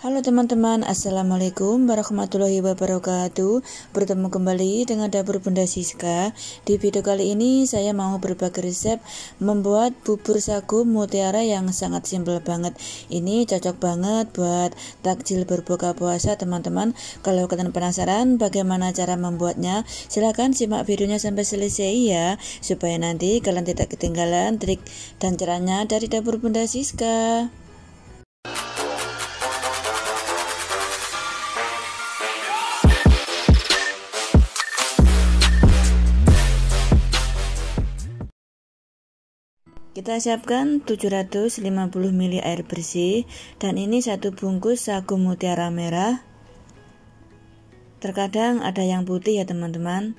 Halo teman-teman, Assalamualaikum warahmatullahi wabarakatuh. Bertemu kembali dengan Dapur Bunda Siska. Di video kali ini saya mau berbagi resep Membuat bubur sagu mutiara yang sangat simpel banget. Ini cocok banget buat takjil berbuka puasa teman-teman. Kalau kalian penasaran bagaimana cara membuatnya Silahkan simak videonya sampai selesai ya Supaya nanti kalian tidak ketinggalan trik dan caranya dari Dapur Bunda Siska Kita siapkan 750 ml air bersih dan ini satu bungkus sagu mutiara merah. Terkadang ada yang putih ya teman-teman.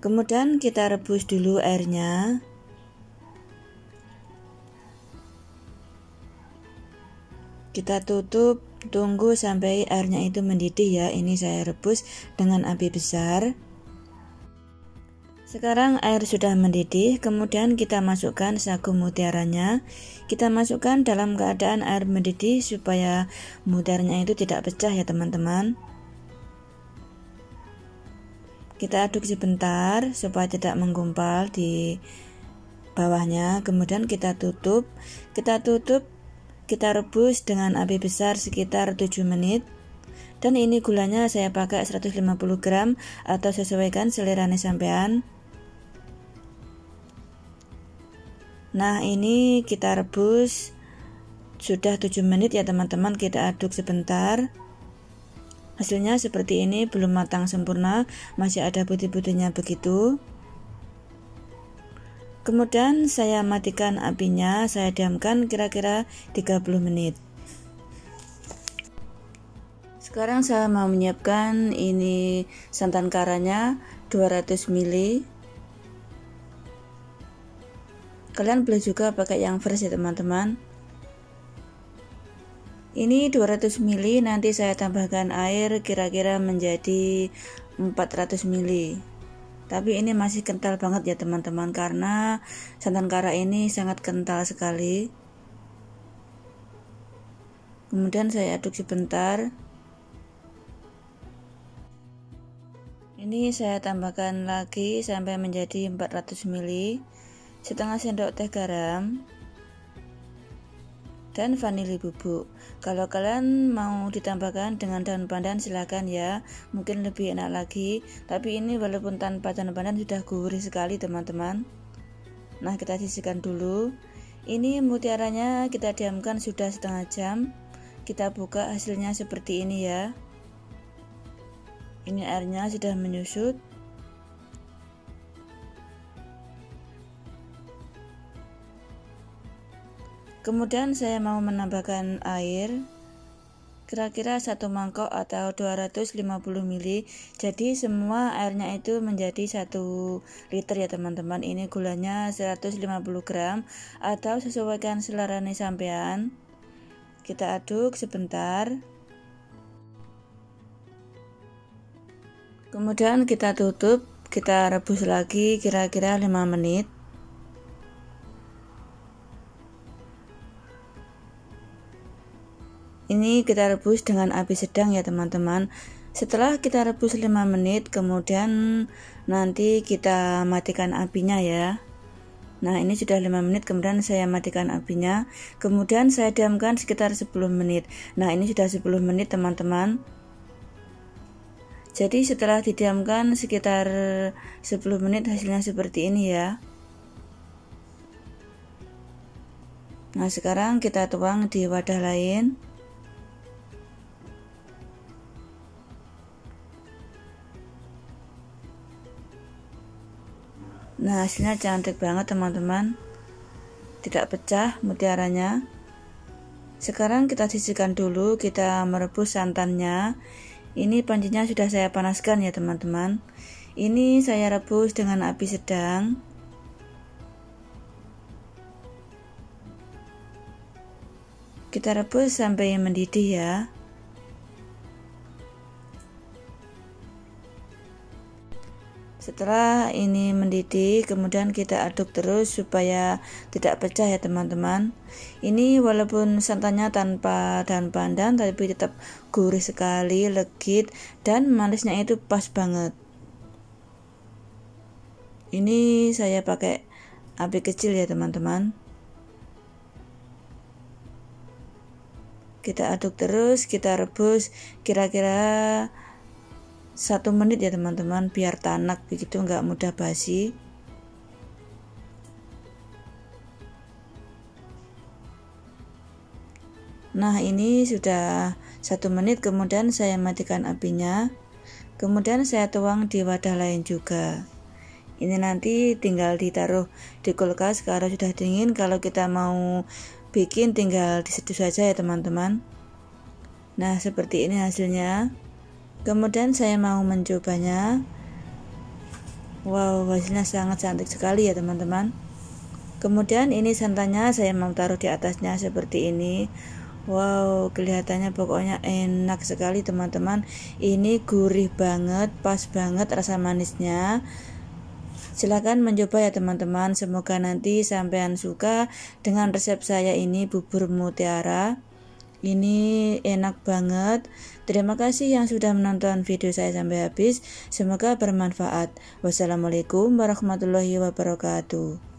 Kemudian kita rebus dulu airnya. Kita tutup, tunggu sampai airnya itu mendidih ya. Ini saya rebus dengan api besar. Sekarang air sudah mendidih, kemudian kita masukkan sagu mutiaranya. Kita masukkan dalam keadaan air mendidih supaya mutiaranya itu tidak pecah ya teman-teman. Kita aduk sebentar supaya tidak menggumpal di bawahnya. Kemudian kita tutup. Kita tutup, kita rebus dengan api besar sekitar 7 menit. Dan ini gulanya saya pakai 150 gram atau sesuaikan selera sampean. Nah ini kita rebus. Sudah 7 menit ya teman-teman. Kita aduk sebentar. Hasilnya seperti ini belum matang sempurna. Masih ada putih-putihnya begitu. Kemudian saya matikan apinya. Saya diamkan kira-kira 30 menit. Sekarang saya mau menyiapkan ini santan karanya 200 ml kalian boleh juga pakai yang fresh ya teman-teman. Ini 200 ml nanti saya tambahkan air kira-kira menjadi 400 ml tapi ini masih kental banget ya teman-teman karena santan kara ini sangat kental sekali. Kemudian saya aduk sebentar. Ini saya tambahkan lagi sampai menjadi 400 ml setengah sendok teh garam dan vanili bubuk. Kalau kalian mau ditambahkan dengan daun pandan silahkan ya. Mungkin lebih enak lagi. Tapi ini walaupun tanpa daun pandan sudah gurih sekali teman-teman. Nah kita sisihkan dulu. Ini mutiaranya kita diamkan sudah setengah jam. Kita buka hasilnya seperti ini ya. Ini airnya sudah menyusut kemudian saya mau menambahkan air kira-kira satu mangkok atau 250 ml jadi semua airnya itu menjadi satu liter ya teman-teman. Ini gulanya 150 gram atau sesuaikan selera nih sampean. Kita aduk sebentar. Kemudian kita tutup kita rebus lagi kira-kira 5 menit ini kita rebus dengan api sedang ya teman-teman. Setelah kita rebus 5 menit kemudian nanti kita matikan apinya ya. Nah ini sudah 5 menit kemudian saya matikan apinya. Kemudian saya diamkan sekitar 10 menit. Nah ini sudah 10 menit teman-teman. Jadi setelah didiamkan sekitar 10 menit hasilnya seperti ini ya. Nah sekarang kita tuang di wadah lain Nah hasilnya cantik banget teman-teman. Tidak pecah mutiaranya. Sekarang kita sisihkan dulu Kita merebus santannya. Ini pancinya sudah saya panaskan ya teman-teman. Ini saya rebus dengan api sedang. Kita rebus sampai mendidih ya setelah ini mendidih kemudian kita aduk terus supaya tidak pecah ya teman-teman. Ini walaupun santannya tanpa daun pandan tapi tetap gurih sekali legit dan manisnya itu pas banget. Ini saya pakai api kecil ya teman-teman. Kita aduk terus kita rebus. Kira-kira satu menit ya teman-teman biar tanak begitu nggak mudah basi. Nah ini sudah satu menit kemudian saya matikan apinya. Kemudian saya tuang di wadah lain juga. Ini nanti tinggal ditaruh di kulkas kalau sudah dingin kalau kita mau bikin tinggal diseduh saja ya teman-teman. Nah seperti ini hasilnya Kemudian saya mau mencobanya. Wow, hasilnya sangat cantik sekali ya teman-teman. Kemudian ini santannya saya mau taruh di atasnya seperti ini. Wow, kelihatannya pokoknya enak sekali teman-teman. Ini gurih banget, pas banget rasa manisnya. Silahkan mencoba ya teman-teman. Semoga nanti sampean suka dengan resep saya ini bubur mutiara. Ini enak banget. Terima kasih yang sudah menonton video saya sampai habis. Semoga bermanfaat. Wassalamualaikum warahmatullahi wabarakatuh.